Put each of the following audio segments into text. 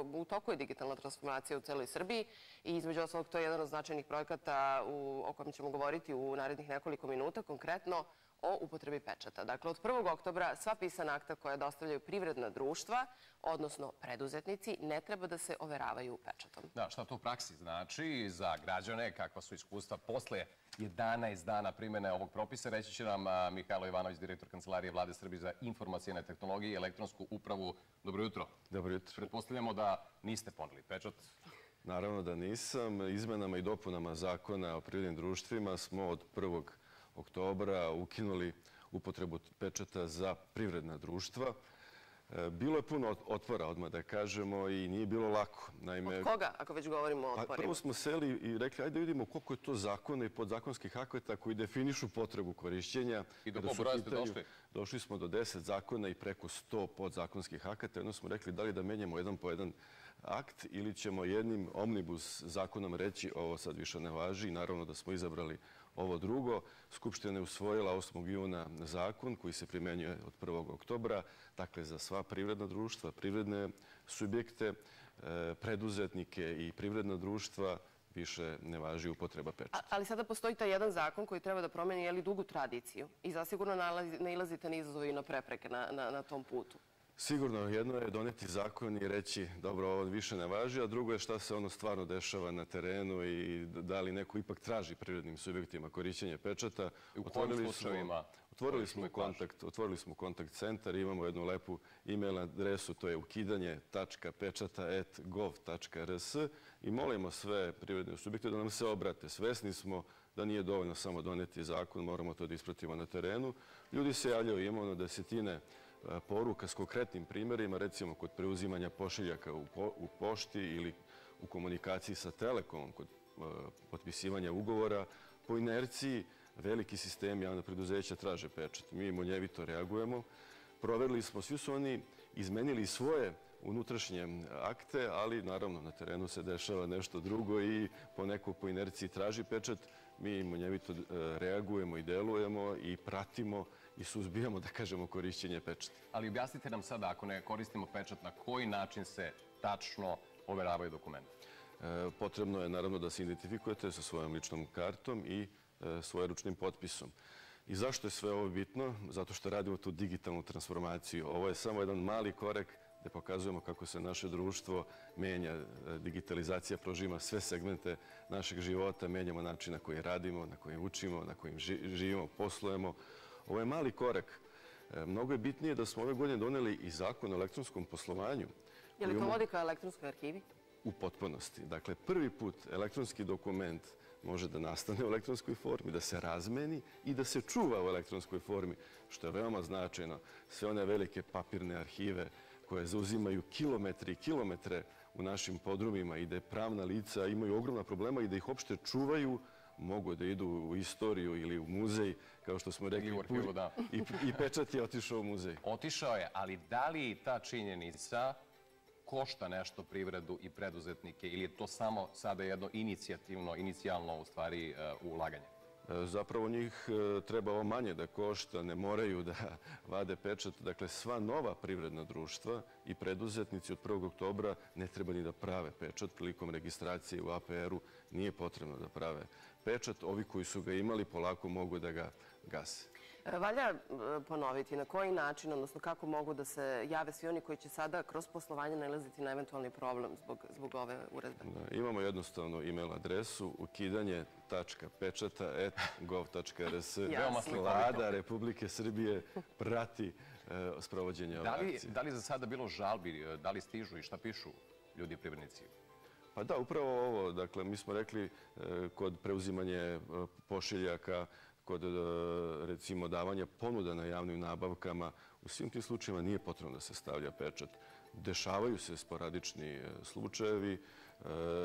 u toku je digitalna transformacija u celoj Srbiji i između ostalog to je jedan od značajnih projekata u, o kojem ćemo govoriti u narednih nekoliko minuta, konkretno o upotrebi pečata. Dakle, od 1. oktobra sva pisana akta koja dostavljaju privredna društva, odnosno preduzetnici, ne treba da se overavaju pečatom. Da, šta to u praksi znači za građane, kakva su iskustva posle 11 dana primene ovog propisa. Reći će nam Mihajlo Ivanović, direktor Kancelarije Vlade Srbije za informacijene tehnologije i elektronsku upravu. Dobro jutro. Dobro jutro. Pretpostavljamo da niste poneli pečat. Naravno da nisam. Izmenama i dopunama zakona o privrednim društvima smo od 1. oktobra ukinuli upotrebu pečata za privredna društva. E, bilo je puno otvora, odmah da kažemo, i nije bilo lako. Naime, Od koga, ako već govorimo o pa, otvorima? prvo smo seli i rekli, ajde vidimo koliko je to zakona i podzakonskih akveta koji definišu potrebu korišćenja. I do koliko ste došli? Došli smo do 10 zakona i preko 100 podzakonskih akata. Jedno smo rekli da li da menjamo jedan po jedan akt ili ćemo jednim omnibus zakonom reći ovo sad više ne važi. Naravno da smo izabrali ovo drugo. Skupština je usvojila 8. juna zakon koji se primenjuje od 1. oktobra, dakle za sva privredna društva, privredne subjekte, e, preduzetnike i privredna društva više ne važi upotreba pečata. Ali sada postoji taj jedan zakon koji treba da promeni jeli, dugu tradiciju i zasigurno nailazite na izazove i na prepreke na, na tom putu. Sigurno, jedno je doneti zakon i reći dobro, ovo više ne važi, a drugo je šta se ono stvarno dešava na terenu i da li neko ipak traži privrednim subjektima korišćenje pečata. U kojim slučajima? Otvorili smo kontakt, otvorili smo kontakt centar, imamo jednu lepu e-mail adresu, to je ukidanje.pečata.gov.rs i molimo sve privredne subjekte da nam se obrate. Svesni smo da nije dovoljno samo doneti zakon, moramo to da ispratimo na terenu. Ljudi se javljaju, imamo na desetine poruka s konkretnim primjerima, recimo kod preuzimanja pošiljaka u pošti ili u komunikaciji sa Telekomom, kod e, potpisivanja ugovora, po inerciji veliki sistemi javne preduzeća traže pečat. Mi monjevito reagujemo. Proverili smo, svi su oni izmenili svoje unutrašnje akte, ali naravno na terenu se dešava nešto drugo i po neko po inerciji traži pečat. Mi monjevito e, reagujemo i delujemo i pratimo i suzbijamo, da kažemo, korišćenje pečata. Ali objasnite nam sada, ako ne koristimo pečat, na koji način se tačno overavaju dokumenti? E, potrebno je, naravno, da se identifikujete sa svojom ličnom kartom i e, svojeručnim potpisom. I zašto je sve ovo bitno? Zato što radimo tu digitalnu transformaciju. Ovo je samo jedan mali korek gde pokazujemo kako se naše društvo menja, e, digitalizacija prožima sve segmente našeg života, menjamo način na koji radimo, na koji učimo, na kojim živimo, poslujemo. Ovo je mali korak. E, mnogo je bitnije da smo ove godine doneli i zakon o elektronskom poslovanju. Je li to vodi ka elektronskoj arhivi? U potpunosti. Dakle, prvi put elektronski dokument može da nastane u elektronskoj formi, da se razmeni i da se čuva u elektronskoj formi, što je veoma značajno. Sve one velike papirne arhive koje zauzimaju kilometre i kilometre u našim podrumima i da pravna lica imaju ogromna problema i da ih uopšte čuvaju mogu da idu u istoriju ili u muzej, kao što smo rekli. U arhivu, da. I, I pečat je otišao u muzej. Otišao je, ali da li ta činjenica košta nešto privredu i preduzetnike ili je to samo sada jedno inicijativno, inicijalno u stvari e, ulaganje? Zapravo njih e, treba manje da košta, ne moraju da vade pečat. Dakle, sva nova privredna društva i preduzetnici od 1. oktobra ne treba ni da prave pečat. Prilikom registracije u APR-u nije potrebno da prave pečat. Ovi koji su ga imali polako mogu da ga gase. E, valja ponoviti na koji način, odnosno kako mogu da se jave svi oni koji će sada kroz poslovanje nalaziti na eventualni problem zbog ove uredbe? Da, imamo jednostavno e-mail adresu ukidanje.pečata.gov.rs Vlada Republike Srbije prati e, sprovođenje ove akcije. Da li za sada bilo žalbi, e, da li stižu i šta pišu ljudi privrednici? Pa da, upravo ovo. Dakle, mi smo rekli kod preuzimanje pošiljaka, kod e, recimo davanja ponuda na javnim nabavkama, u svim tim slučajima nije potrebno da se stavlja pečat. Dešavaju se sporadični e, slučajevi. E,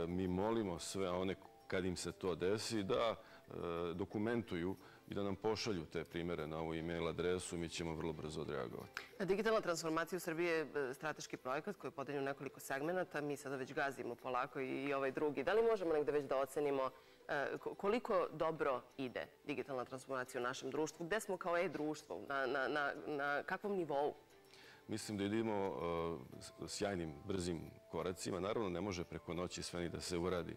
mi molimo sve one kad im se to desi da dokumentuju i da nam pošalju te primere na ovu e-mail adresu, mi ćemo vrlo brzo odreagovati. Digitalna transformacija u Srbiji je strateški projekat koji je podeljen u nekoliko segmenta. Mi sada već gazimo polako i ovaj drugi. Da li možemo negde već da ocenimo koliko dobro ide digitalna transformacija u našem društvu? Gde smo kao e-društvo? Na kakvom nivou? Mislim da idemo e, sjajnim, brzim koracima. Naravno, ne može preko noći sve ni da se uradi,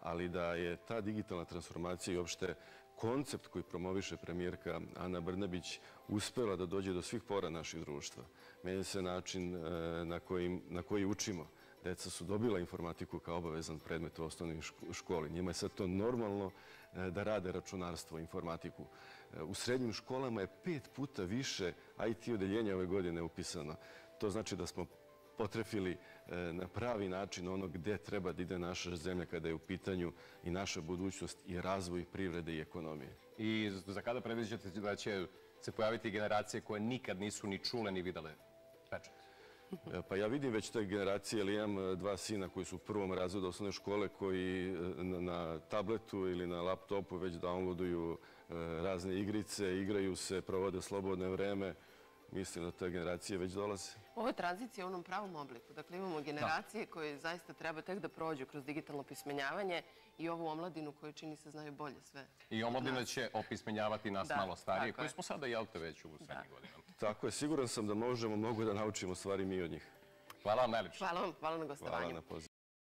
ali da je ta digitalna transformacija i uopšte koncept koji promoviše premijerka Ana Brnabić uspela da dođe do svih pora naših društva. Menja se način e, na koji, na koji učimo. Deca su dobila informatiku kao obavezan predmet u osnovnoj šk- školi. Njima je sad to normalno e, da rade računarstvo, informatiku. E, U srednjim školama je pet puta više IT odeljenja ove godine upisano. To znači da smo potrefili e, na pravi način ono gde treba da ide naša zemlja kada je u pitanju i naša budućnost i razvoj privrede i ekonomije. I za kada predviđate da će se pojaviti generacije koje nikad nisu ni čule ni videle pečat? E, Pa ja vidim već te generacije, ali imam e, dva sina koji su u prvom razredu osnovne škole koji e, na, tabletu ili na laptopu već downloaduju razne igrice, igraju se, provode slobodne vreme. Mislim da te generacije već dolaze. Ovo je tranzicija u onom pravom obliku. Dakle, imamo generacije koje zaista treba tek da prođu kroz digitalno pismenjavanje i ovu omladinu koju čini se znaju bolje sve. I omladina će opismenjavati nas Da, malo starije, koji je. smo sada, jel te, već u srednjim godinama. Tako je, siguran sam da možemo mnogo da naučimo stvari mi od njih. Hvala vam najljepše. Hvala vam, hvala na gostovanju. Hvala na pozivu.